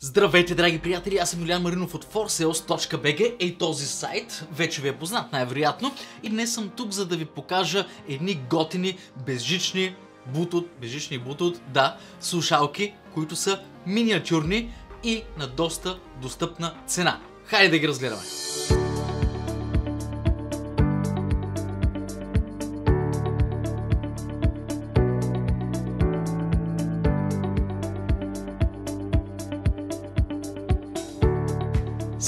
Здравейте, драги приятели! Аз съм Юлиан Маринов от forsales.bg и този сайт вече ви е познат най-вероятно. И днес съм тук, за да ви покажа едни готини, безжични Bluetooth, безжични Bluetooth, да, слушалки, които са миниатюрни и на доста достъпна цена. Хайде да ги разгледаме!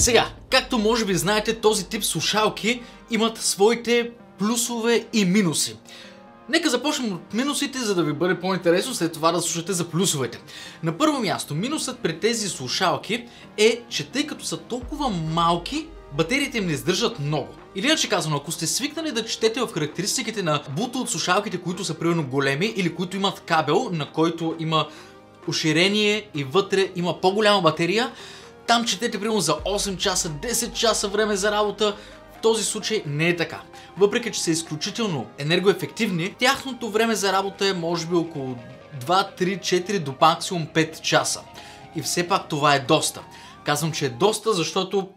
Сега, както може би знаете, този тип слушалки имат своите плюсове и минуси. Нека започнем от минусите, за да ви бъде по-интересно след това да слушате за плюсовете. На първо място, минусът при тези слушалки е, че тъй като са толкова малки, батериите им не издържат много. Или иначе казано, ако сте свикнали да четете в характеристиките на Bluetooth слушалките, които са примерно големи или които имат кабел, на който има уширение и вътре има по-голяма батерия, там четете примерно за 8 часа, 10 часа време за работа. В този случай не е така. Въпреки, че са изключително енергоефективни, тяхното време за работа е може би около 2, 3, 4 до максимум 5 часа. И все пак това е доста. Казвам, че е доста, защото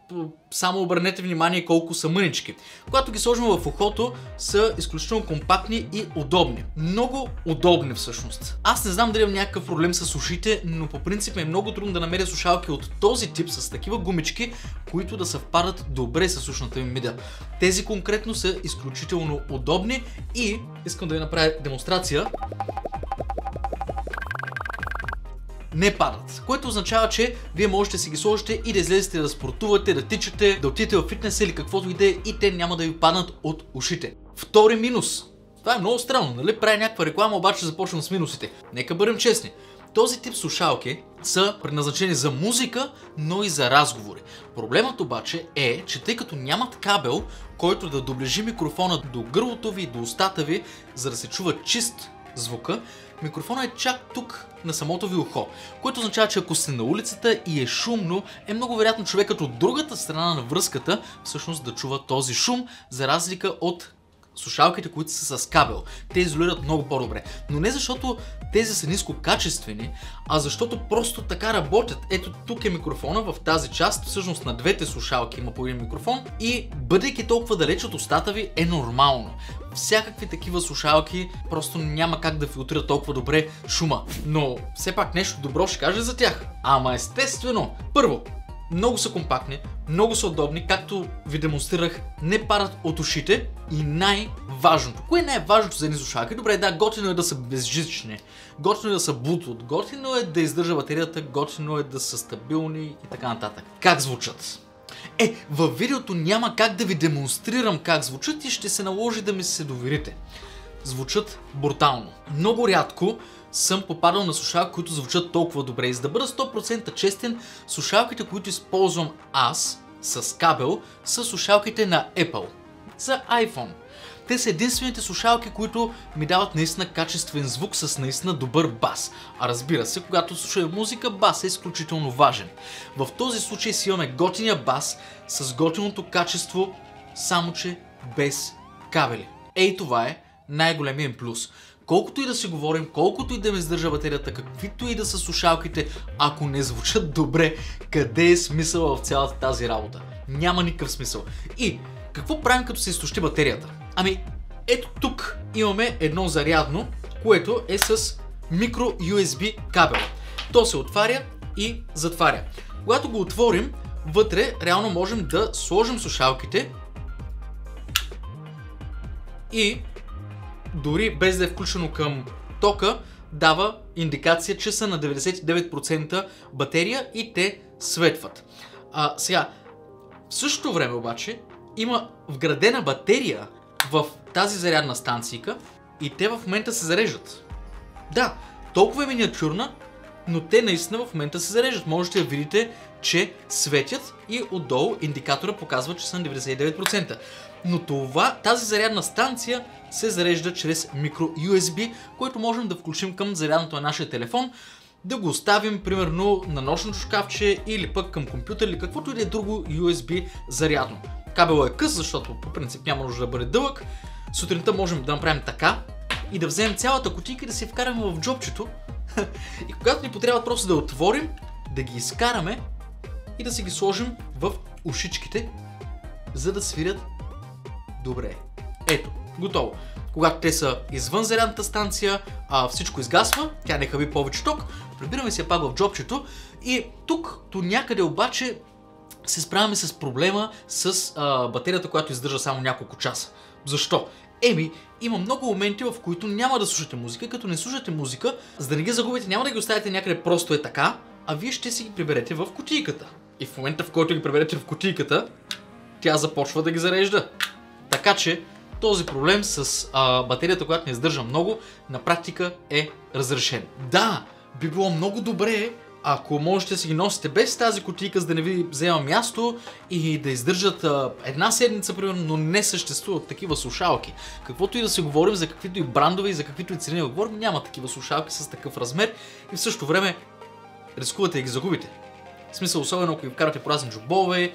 само обърнете внимание колко са мънички. Когато ги сложим в ухото, са изключително компактни и удобни. Много удобни всъщност. Аз не знам дали имам някакъв проблем с ушите, но по принцип е много трудно да намеря слушалки от този тип с такива гумички, които да съвпадат добре с ушната ми мида. Тези конкретно са изключително удобни и искам да ви направя демонстрация не падат. Което означава, че вие можете да си ги сложите и да излезете да спортувате, да тичате, да отидете в фитнес или каквото и да е и те няма да ви паднат от ушите. Втори минус. Това е много странно, нали? Прави някаква реклама, обаче започвам с минусите. Нека бъдем честни. Този тип слушалки са предназначени за музика, но и за разговори. Проблемът обаче е, че тъй като нямат кабел, който да доближи микрофона до гърлото ви и до устата ви, за да се чува чист звука, микрофона е чак тук на самото ви ухо, което означава, че ако сте на улицата и е шумно, е много вероятно човекът от другата страна на връзката всъщност да чува този шум, за разлика от слушалките, които са с кабел. Те изолират много по-добре. Но не защото тези са нискокачествени, а защото просто така работят. Ето тук е микрофона в тази част, всъщност на двете слушалки има по един микрофон и бъдейки толкова далеч от устата ви е нормално. Всякакви такива слушалки просто няма как да филтрират толкова добре шума. Но все пак нещо добро ще каже за тях. Ама естествено, първо, много са компактни, много са удобни, както ви демонстрирах, не парат от ушите и най-важното. Кое е най-важното за едни слушалки? Добре, да, готино е да са безжични, готино е да са Bluetooth, готино е да издържа батерията, готино е да са стабилни и така нататък. Как звучат? Е, във видеото няма как да ви демонстрирам как звучат и ще се наложи да ми се доверите. Звучат брутално. Много рядко съм попадал на слушалки, които звучат толкова добре. И за да бъда 100% честен, слушалките, които използвам аз с кабел, са слушалките на Apple. За iPhone. Те са единствените слушалки, които ми дават наистина качествен звук с наистина добър бас. А разбира се, когато слушаме музика, бас е изключително важен. В този случай си имаме готиния бас с готиното качество, само че без кабели. Ей това е най-големият плюс. Колкото и да си говорим, колкото и да ме издържа батерията, каквито и да са слушалките, ако не звучат добре, къде е смисъл в цялата тази работа? Няма никакъв смисъл. И какво правим като се изтощи батерията? Ами, ето тук имаме едно зарядно, което е с микро USB кабел. То се отваря и затваря. Когато го отворим, вътре реално можем да сложим слушалките и дори без да е включено към тока, дава индикация, че са на 99% батерия и те светват. А, сега, в същото време обаче има вградена батерия в тази зарядна станцийка и те в момента се зареждат. Да, толкова е миниатюрна, но те наистина в момента се зареждат. Можете да видите, че светят и отдолу индикатора показва, че са на 99%. Но това, тази зарядна станция се зарежда чрез микро USB, който можем да включим към зарядното на нашия телефон, да го оставим примерно на нощното шкафче или пък към компютър или каквото и да е друго USB зарядно. Кабелът е къс, защото по принцип няма нужда да бъде дълъг. Сутринта можем да направим така и да вземем цялата кутийка и да си вкараме в джобчето. и когато ни потрябва просто да отворим, да ги изкараме и да си ги сложим в ушичките, за да свирят добре. Ето, готово. Когато те са извън зарядната станция, а всичко изгасва, тя не хаби повече ток, прибираме се пак в джобчето и тук до някъде обаче се справяме с проблема с а, батерията, която издържа само няколко часа. Защо? Еми, има много моменти, в които няма да слушате музика. Като не слушате музика, за да не ги загубите, няма да ги оставите някъде просто е така, а вие ще си ги приберете в кутийката. И в момента, в който ги приберете в кутийката, тя започва да ги зарежда. Така че, този проблем с а, батерията, която не издържа много, на практика е разрешен. Да, би било много добре ако можете да си ги носите без тази кутийка, за да не ви взема място и да издържат а, една седмица, примерно, но не съществуват такива слушалки. Каквото и да се говорим, за каквито и брандове и за каквито и цени да говорим, няма такива слушалки с такъв размер и в същото време рискувате да ги загубите. В смисъл, особено ако ги вкарате по разни джобове,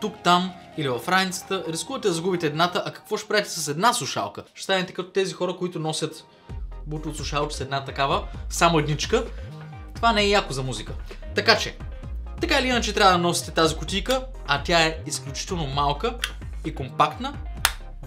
тук, там или в раницата, рискувате да загубите едната, а какво ще правите с една слушалка? Ще станете като тези хора, които носят бутот слушалки с една такава, само едничка, това не е яко за музика. Така че, така или иначе трябва да носите тази кутийка, а тя е изключително малка и компактна,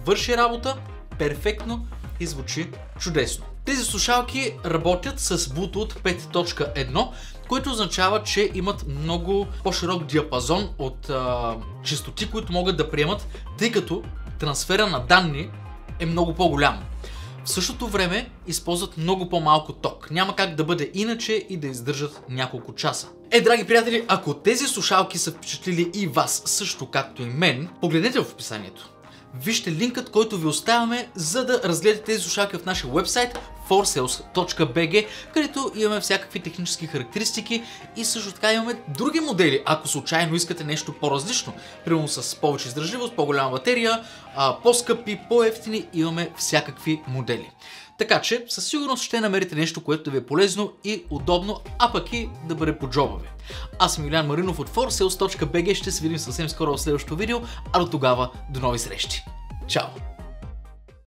върши работа перфектно и звучи чудесно. Тези слушалки работят с Bluetooth 5.1, което означава, че имат много по-широк диапазон от а, частоти, които могат да приемат, тъй като трансфера на данни е много по-голям. В същото време използват много по-малко ток. Няма как да бъде иначе и да издържат няколко часа. Е, драги приятели, ако тези слушалки са впечатлили и вас също както и мен, погледнете в описанието. Вижте линкът, който ви оставяме, за да разгледате тези слушалки в нашия вебсайт forsales.bg, където имаме всякакви технически характеристики и също така имаме други модели, ако случайно искате нещо по-различно. Примерно с повече издържливост, по-голяма батерия, по-скъпи, по-ефтини, имаме всякакви модели. Така че със сигурност ще намерите нещо, което да ви е полезно и удобно, а пък и да бъде по джоба ви. Аз съм Юлиан Маринов от forsales.bg, ще се видим съвсем скоро в следващото видео, а до тогава до нови срещи. Чао!